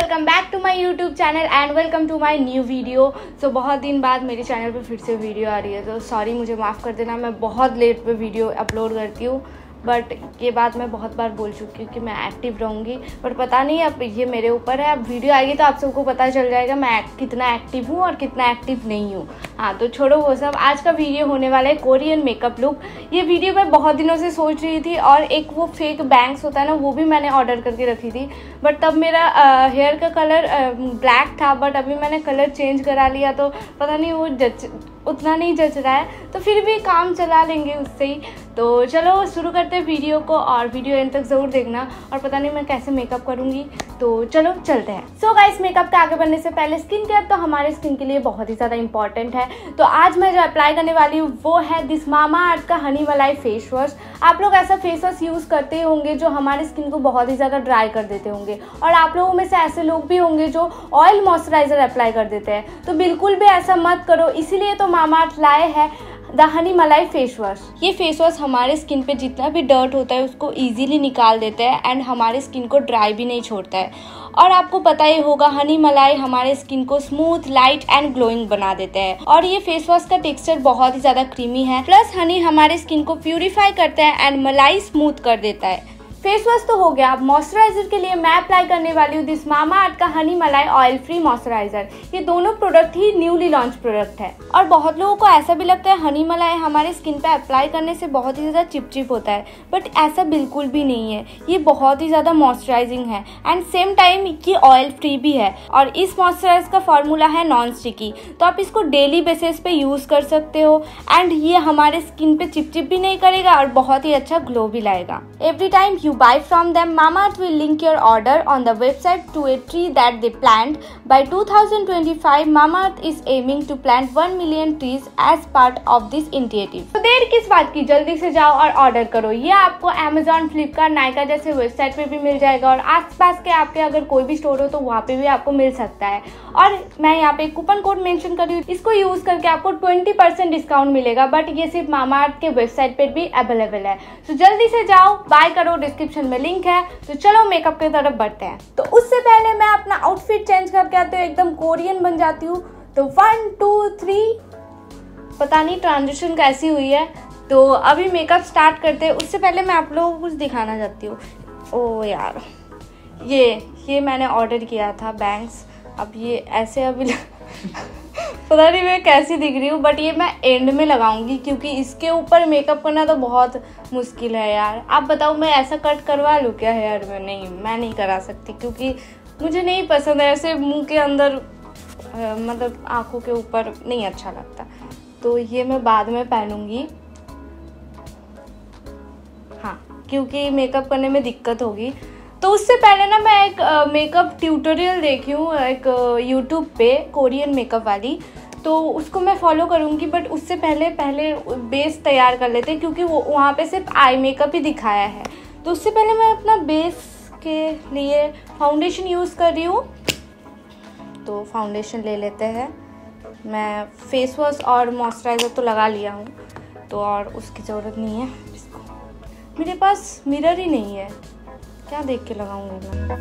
Welcome back to my YouTube channel and welcome to my new video so बहुत दिन बाद मेरे channel पे फिर से वीडियो आ रही है। तो सॉरी मुझे माफ़ कर देना। मैं बहुत लेट पे वीडियो अपलोड करती हूँ। बट ये बात मैं बहुत बार बोल चुकी हूँ कि मैं एक्टिव रहूँगी। बट पता नहीं, अब ये मेरे ऊपर है। अब वीडियो आएगी तो आप सबको पता चल जाएगा मैं कितना एक्टिव हूँ और कितना एक्टिव नहीं हूँ। हाँ तो छोड़ो वो सब। आज का वीडियो होने वाला है कोरियन मेकअप लुक ये वीडियो मैं बहुत दिनों से सोच रही थी और एक वो फेक बैंक्स होता है ना, वो भी मैंने ऑर्डर करके रखी थी। बट तब मेरा हेयर का कलर ब्लैक था बट अभी मैंने कलर चेंज करा लिया तो पता नहीं वो जच, उतना नहीं जच रहा है। तो फिर भी काम चला लेंगे उससे ही। तो चलो, शुरू करते हैं वीडियो को और वीडियो एंड तक ज़रूर देखना। और पता नहीं मैं कैसे मेकअप करूँगी। तो चलो, चलते हैं। सो गाइस मेकअप के आगे बढ़ने से पहले स्किन केयर तो हमारे स्किन के लिए बहुत ही ज़्यादा इंपॉर्टेंट है। तो आज मैं जो अप्लाई करने वाली हूँ, वो है दिस मामा अर्थ का हनी मलाई फेस वॉश आप लोग ऐसा फेस वॉश यूज़ करते होंगे जो हमारे स्किन को बहुत ही ज़्यादा ड्राई कर देते होंगे और आप लोगों में से ऐसे लोग भी होंगे जो ऑयल मॉइस्चराइजर अप्लाई कर देते हैं। तो बिल्कुल भी ऐसा मत करो, इसीलिए तो मामा अर्थ लाए हैं। The honey malai face wash. ये फेस वॉश हमारे स्किन पे जितना भी डर्ट होता है, उसको इजीली निकाल देता है एंड हमारे स्किन को ड्राई भी नहीं छोड़ता है। और आपको पता ही होगा, हनी मलाई हमारे स्किन को स्मूथ लाइट एंड ग्लोइंग बना देता है। और ये फेस वॉश का टेक्सचर बहुत ही ज़्यादा क्रीमी है। प्लस हनी हमारे स्किन को प्यूरिफाई करता है एंड मलाई स्मूथ कर देता है। फेस वॉश तो हो गया। अब मॉइस्चराइजर के लिए मैं अप्लाई करने वाली हूँ दिस मामा आर्ट का हनी मलाई ऑयल फ्री मॉइस्चराइजर ये दोनों प्रोडक्ट ही न्यूली लॉन्च प्रोडक्ट है। और बहुत लोगों को ऐसा भी लगता है हनी मलाई हमारे स्किन पे अप्लाई करने से बहुत ही ज़्यादा चिपचिप होता है। बट ऐसा बिल्कुल भी नहीं है। ये बहुत ही ज़्यादा मॉइस्चराइजिंग है। एंड सेम टाइम ये ऑयल फ्री भी है। और इस मॉइस्चराइज का फॉर्मूला है नॉन स्टिकी तो आप इसको डेली बेसिस पे यूज़ कर सकते हो। एंड ये हमारे स्किन पे चिपचिप भी नहीं करेगा और बहुत ही अच्छा ग्लो भी लाएगा। Every time you buy from them, Mamaearth will link your order on the website to a tree that they plant. By 2025, Mamaearth is aiming to plant 1 million trees as part of this initiative. तो देर किस बात की? जल्दी से जाओ और order करो। ये आपको Amazon, Flipkart, नायका जैसे वेबसाइट पे भी मिल जाएगा और आसपास के आपके अगर कोई भी स्टोर हो तो वहाँ पे भी आपको मिल सकता है। और मैं यहाँ पे कूपन कोड मेंशन कर रही हूँ। इसको यूज़ करके आपको 20 परसेंट डिस्काउंट मिलेगा बट ये सिर्फ़ मामाअर्थ के वेबसाइट पे भी अवेलेबल है। तो जल्दी से जाओ बाय करो डिस्क्रिप्शन में लिंक है। तो चलो मेकअप की तरफ़ बढ़ते हैं। तो उससे पहले मैं अपना आउटफिट चेंज करके आती हूँ, एकदम कोरियन बन जाती हूँ। तो वन टू थ्री पता नहीं ट्रांजिशन कैसी हुई है। तो अभी मेकअप स्टार्ट करते हैं। उससे पहले मैं आप लोगों को कुछ दिखाना चाहती हूँ। ओ यार, ये ये मैंने ऑर्डर किया था बैंक्स अब ये ऐसे अभी पता नहीं मैं कैसी दिख रही हूँ बट ये मैं एंड में लगाऊँगी क्योंकि इसके ऊपर मेकअप करना तो बहुत मुश्किल है यार। आप बताओ, मैं ऐसा कट करवा लूँ क्या हेयर में नहीं, मैं नहीं करा सकती क्योंकि मुझे नहीं पसंद है, ऐसे मुँह के अंदर मतलब आँखों के ऊपर नहीं अच्छा लगता। तो ये मैं बाद में पहनूँगी। हाँ क्योंकि मेकअप करने में दिक्कत होगी। तो उससे पहले ना मैं एक मेकअप ट्यूटोरियल देखी हूँ, एक यूट्यूब पे कोरियन मेकअप वाली। तो उसको मैं फॉलो करूँगी बट उससे पहले पहले बेस तैयार कर लेते हैं, क्योंकि वो, वहाँ पे सिर्फ़ आई मेकअप ही दिखाया है। तो उससे पहले मैं अपना बेस के लिए फाउंडेशन यूज़ कर रही हूँ। तो फाउंडेशन ले लेते हैं। मैं फेस वॉश और मॉइस्चराइज़र तो लगा लिया हूँ तो और उसकी ज़रूरत नहीं है मेरे पास मिरर ही नहीं है। क्या देख के लगाऊँगी मैं?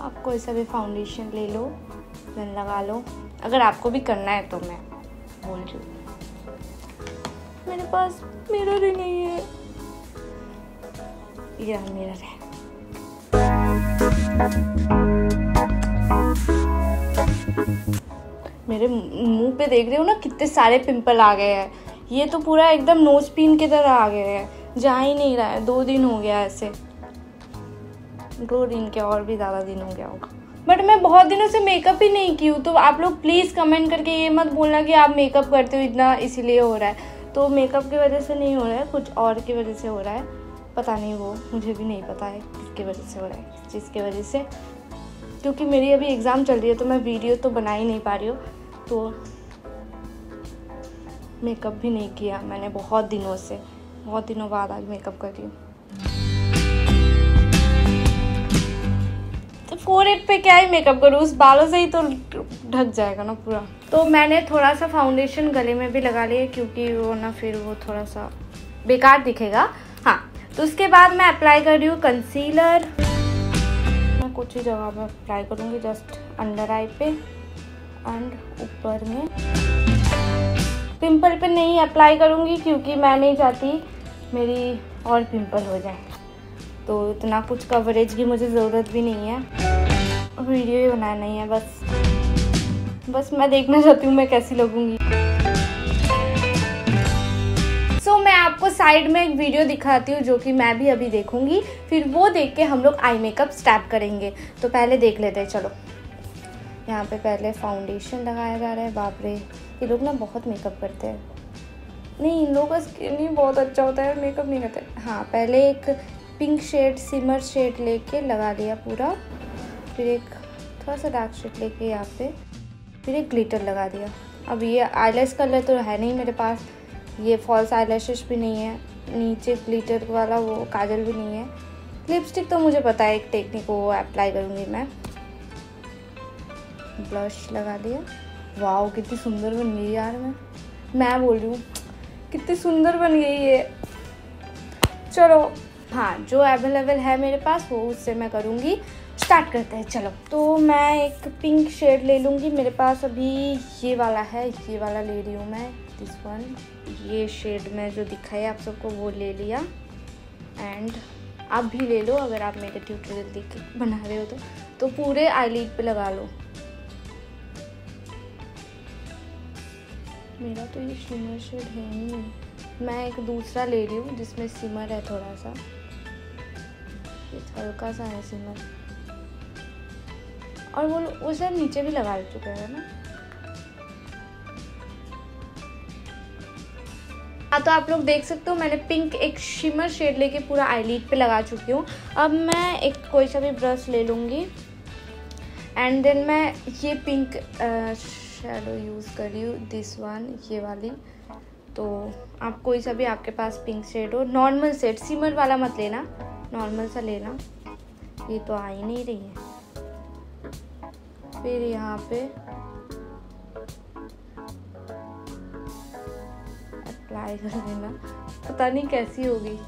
आप कोई सा भी फाउंडेशन ले लो देन लगा लो। अगर आपको भी करना है तो मैं बोल रही मेरे पास मिरर ही नहीं है। यह मिरर है। मेरे मुँह पे देख रहे हो ना, कितने सारे पिंपल आ गए हैं। ये तो पूरा एकदम नोज़ पिन की तरह आ गया है। जा ही नहीं रहा है। दो दिन हो गया ऐसे। दो दिन के और भी ज़्यादा दिन हो गया होगा। बट मैं बहुत दिनों से मेकअप ही नहीं की हूँ तो आप लोग प्लीज़ कमेंट करके ये मत बोलना कि आप मेकअप करते हो, इतना इसीलिए हो रहा है। तो मेकअप की वजह से नहीं हो रहा है, कुछ और की वजह से हो रहा है। पता नहीं वो, मुझे भी नहीं पता है किसकी वजह से हो रहा है किस चीज़ की वजह से। क्योंकि मेरी अभी एग्ज़ाम चल रही है तो मैं वीडियो तो बना ही नहीं पा रही हूँ। तो मेकअप भी नहीं किया मैंने बहुत दिनों से। बहुत दिनों बाद आज मेकअप कर रही हूँ। तो फोर एट पे क्या ही मेकअप करूँ? उस बालों से ही तो ढक जाएगा ना पूरा। तो मैंने थोड़ा सा फाउंडेशन गले में भी लगा लिया क्योंकि वो ना फिर वो थोड़ा सा बेकार दिखेगा। हाँ तो उसके बाद मैं अप्लाई कर रही हूँ कंसीलर मैं कुछ ही जगह में अप्लाई करूँगी जस्ट अंडर आई पे एंड ऊपर में। पिंपल पे नहीं अप्लाई करूँगी क्योंकि मैं नहीं चाहती मेरी और पिंपल हो जाए। तो इतना कुछ कवरेज की मुझे ज़रूरत भी नहीं है। वीडियो ही बनाना नहीं है बस। बस मैं देखना चाहती हूँ मैं कैसी लगूँगी। सो so, मैं आपको साइड में एक वीडियो दिखाती हूँ जो कि मैं भी अभी देखूँगी। फिर वो देख के हम लोग आई मेकअप स्टार्ट करेंगे। तो पहले देख लेते हैं चलो। यहाँ पे पहले फाउंडेशन लगाया जा रहा है बाप रे। ये लोग ना बहुत मेकअप करते हैं। नहीं, इन लोगों का स्किन ही बहुत अच्छा होता है मेकअप नहीं करते। हाँ पहले एक पिंक शेड सिमर शेड लेके लगा लिया पूरा। फिर एक थोड़ा सा डार्क शेड लेके यहाँ पे फिर एक ग्लिटर लगा दिया। अब ये आईलेस कलर तो है नहीं मेरे पास। ये फॉल्स आईलैशेस भी नहीं है। नीचे ग्लिटर वाला वो काजल भी नहीं है। लिपस्टिक तो मुझे पता है, एक टेक्निक वो अप्लाई करूँगी मैं। ब्लश लगा दिया। वाह कितनी सुंदर बन गई यार मैं। मैं बोल रही हूँ, कितनी सुंदर बन गई ये। चलो हाँ जो अवेलेबल है मेरे पास, वो उससे मैं करूँगी। स्टार्ट करते हैं, चलो। तो मैं एक पिंक शेड ले लूँगी। मेरे पास अभी ये वाला है, ये वाला ले रही हूँ मैं दिस वन ये शेड में जो दिखाया आप सबको वो ले लिया। एंड आप भी ले लो, अगर आप मेरे ट्यूटोरियल देख बना रहे हो तो। तो पूरे आईलिड पे लगा लो। मेरा तो ये शिमर शेड है नहीं। मैं एक दूसरा ले रही हूँ, जिसमें सिमर है थोड़ा सा हल्का सा है सिमर और वो उसे नीचे भी लगा चुके हैं ना। हाँ तो आप लोग देख सकते हो, मैंने पिंक एक शिमर शेड लेके पूरा आईलिड पे लगा चुकी हूँ। अब मैं एक कोई सा भी ब्रश ले लूँगी। एंड देन मैं ये पिंक शेडो यूज़ कर रही हूँ दिस वन ये वाली। तो आप कोई सा भी आपके पास पिंक शेड हो नॉर्मल शेड सिमर वाला मत लेना नॉर्मल सा लेना। ये तो आ ही नहीं रही है। फिर यहाँ पे अप्लाई कर देना। पता नहीं कैसी होगी।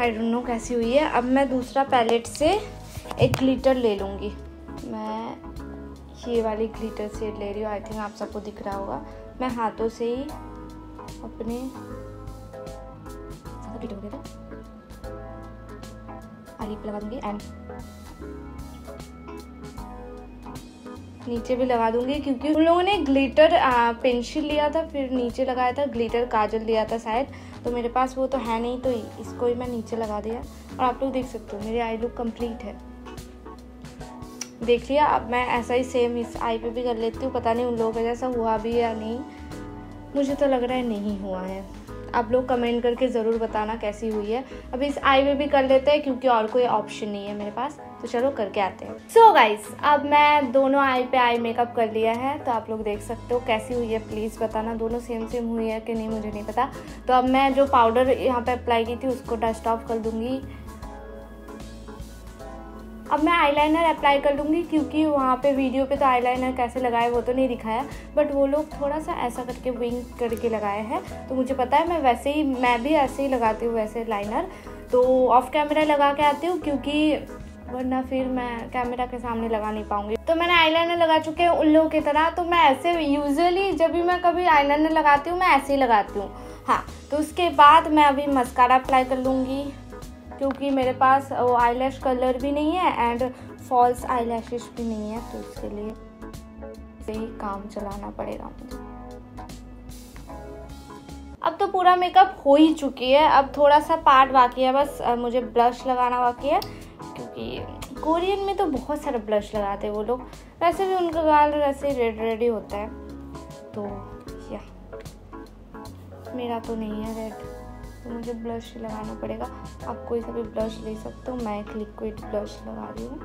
आई डोंट नो कैसी हुई है? अब मैं दूसरा पैलेट से एक ग्लिटर ले लूँगी। मैं ये वाली ग्लिटर से ले रही हूँ। आई थिंक आप सबको दिख रहा होगा। मैं हाथों से ही अपने लिप लगा दूँगी एंड नीचे भी लगा दूँगी, क्योंकि उन लोगों ने ग्लिटर पेंसिल लिया था, फिर नीचे लगाया था, ग्लिटर काजल लिया था शायद तो मेरे पास वो तो है नहीं तो इसको ही मैं नीचे लगा दिया। और आप लोग देख सकते हो, मेरी आई लुक कंप्लीट है। देख लिया, अब मैं ऐसा ही सेम इस आई पे भी कर लेती हूँ, पता नहीं उन लोगों का जैसा हुआ भी या नहीं। मुझे तो लग रहा है नहीं हुआ है। आप लोग कमेंट करके ज़रूर बताना कैसी हुई है। अब इस आई में भी कर लेते हैं, क्योंकि और कोई ऑप्शन नहीं है मेरे पास। तो चलो करके आते हैं। सो so गाइस अब मैं दोनों आई पे आई मेकअप कर लिया है तो आप लोग देख सकते हो कैसी हुई है। प्लीज़ बताना, दोनों सेम सेम हुई है कि नहीं, मुझे नहीं पता। तो अब मैं जो पाउडर यहाँ पर अप्लाई की थी, उसको डस्ट ऑफ़ कर दूँगी। अब मैं आईलाइनर अप्लाई कर लूँगी क्योंकि वहाँ पे वीडियो पे तो आईलाइनर कैसे लगाए वो तो नहीं दिखाया बट वो लोग थोड़ा सा ऐसा करके विंग करके लगाए हैं। तो मुझे पता है मैं वैसे ही, मैं भी ऐसे ही लगाती हूँ वैसे लाइनर तो ऑफ़ कैमरा लगा के आती हूँ क्योंकि वरना फिर मैं कैमरा के सामने लगा नहीं पाऊँगी। तो मैंने आईलाइनर लगा चुके हैं उन लोगों की तरह तो मैं ऐसे यूजुअली जब भी मैं कभी आईलाइनर लगाती हूँ, मैं ऐसे ही लगाती हूँ। हाँ तो उसके बाद मैं अभी मस्कारा अप्लाई कर लूँगी। क्योंकि मेरे पास वो आई कलर भी नहीं है एंड फॉल्स आई भी नहीं है तो उसके लिए से ही काम चलाना पड़ेगा मुझे। अब तो पूरा मेकअप हो ही चुकी है, अब थोड़ा सा पार्ट बाकी है, बस मुझे ब्लश लगाना बाकी है, क्योंकि कोरियन में तो बहुत सारे ब्लश लगाते हैं वो लोग। वैसे भी उनका गाल वैसे रेड रेड ही होता है तो या मेरा तो नहीं है रेड तो मुझे ब्लश लगाना पड़ेगा। आप कोई सा भी ब्लश ले सकते हो। मैं एक लिक्विड ब्लश लगा रही हूँ।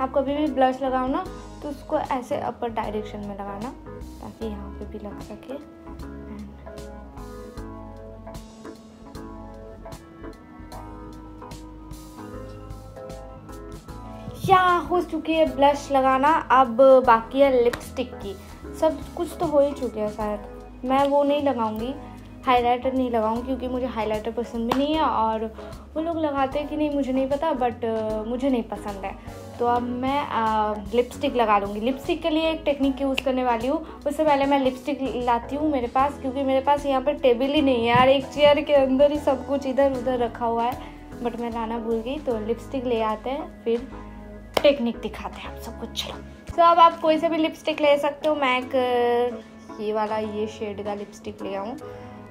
आप कभी भी ब्लश लगाओ ना तो उसको ऐसे अपर डायरेक्शन में लगाना, ताकि यहाँ पे भी लग सके। क्या हो चुकी है ब्लश लगाना। अब बाकी है लिपस्टिक की। सब कुछ तो हो ही चुके हैं शायद। मैं वो नहीं लगाऊँगी। हाइलाइटर नहीं लगाऊँगी क्योंकि मुझे हाइलाइटर पसंद भी नहीं है और वो लोग लगाते हैं कि नहीं मुझे नहीं पता बट मुझे नहीं पसंद है। तो अब मैं लिपस्टिक लगा लूँगी। लिपस्टिक के लिए एक टेक्निक यूज़ करने वाली हूँ। उससे पहले मैं लिपस्टिक लाती हूँ मेरे पास, क्योंकि मेरे पास यहाँ पर टेबल ही नहीं है यार। एक चेयर के अंदर ही सब कुछ इधर उधर रखा हुआ है। बट मैं लाना भूल गई तो लिपस्टिक ले आते हैं, फिर टेक्निक दिखाते हैं आप सब कुछ। चलो। तो अब आप कोई से भी लिपस्टिक ले सकते हो। मैं एक, ये वाला, ये शेड का लिपस्टिक ले आऊँ।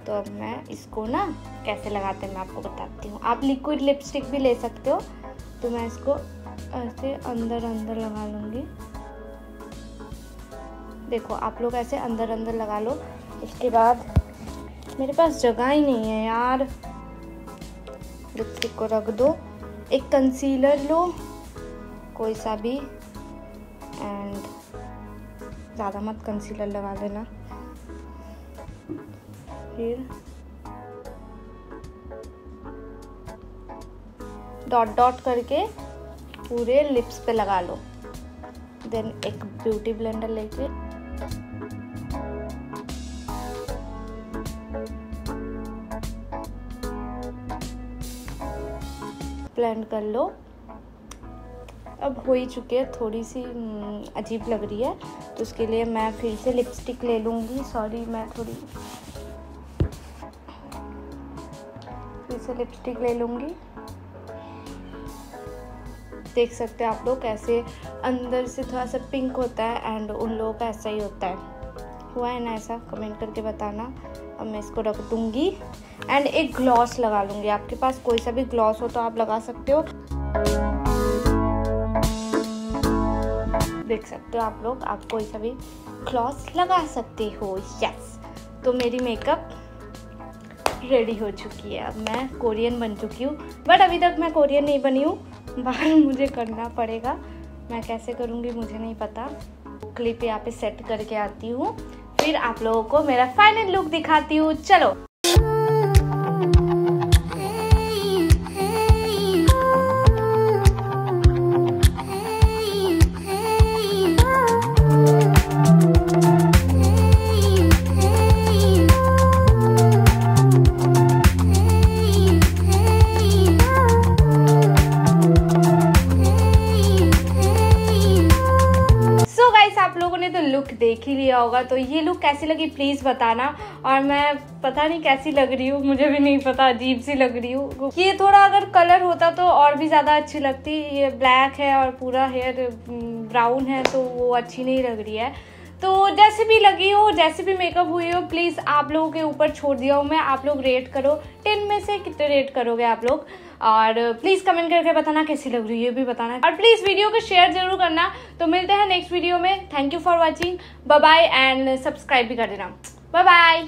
तो अब मैं इसको ना कैसे लगाते हैं मैं आपको बताती हूँ। आप लिक्विड लिपस्टिक भी ले सकते हो तो मैं इसको ऐसे अंदर अंदर लगा लूँगी। देखो, आप लोग ऐसे अंदर अंदर लगा लो। उसके बाद मेरे पास जगह ही नहीं है यार। लिपस्टिक को रख दो। एक कंसीलर लो, कोई सा भी। एंड ज़्यादा मत कंसीलर लगा देना। फिर डॉट डॉट करके पूरे लिप्स पे लगा लो। देन एक ब्यूटी ब्लेंडर लेके। ब्लेंड कर लो। अब हो ही चुकी है थोड़ी सी हम्म, अजीब लग रही है। तो उसके लिए मैं फिर से लिपस्टिक ले लूँगी। सॉरी मैं थोड़ी से लिपस्टिक ले लूँगी। देख सकते हैं आप लोग कैसे अंदर से थोड़ा सा पिंक होता है एंड उन लोगों का ऐसा ही होता है। हुआ है ना ऐसा? कमेंट करके बताना। अब मैं इसको रख दूँगी एंड एक ग्लॉस लगा लूँगी। आपके पास कोई सा भी ग्लॉस हो तो आप लगा सकते हो। देख सकते हो आप लोग, आप कोई सा भी ग्लॉस लगा सकते हो। यस तो मेरी मेकअप रेडी हो चुकी है। अब मैं कोरियन बन चुकी हूँ। बट अभी तक मैं कोरियन नहीं बनी हूँ। बाहर मुझे करना पड़ेगा। मैं कैसे करूँगी मुझे नहीं पता। क्लिप यहाँ पे सेट करके आती हूँ। फिर आप लोगों को मेरा फाइनल लुक दिखाती हूँ। चलो। लुक देख ही लिया होगा। तो ये लुक कैसी लगी? प्लीज़ बताना। और मैं पता नहीं कैसी लग रही हूँ, मुझे भी नहीं पता, अजीब सी लग रही हूँ। ये थोड़ा अगर कलर होता तो और भी ज़्यादा अच्छी लगती। ये ब्लैक है और पूरा हेयर ब्राउन है तो वो अच्छी नहीं लग रही है। तो जैसे भी लगी हो, जैसे भी मेकअप हुई हो प्लीज़ आप लोगों के ऊपर छोड़ दिया हूँ मैं। आप लोग रेट करो। टेन में से कितने रेट करोगे आप लोग? और प्लीज़ कमेंट करके बताना कैसी लग रही है, ये भी बताना। और प्लीज़ वीडियो को शेयर ज़रूर करना। तो मिलते हैं नेक्स्ट वीडियो में। Thank you for watching bye and subscribe भी कर देना। Bye bye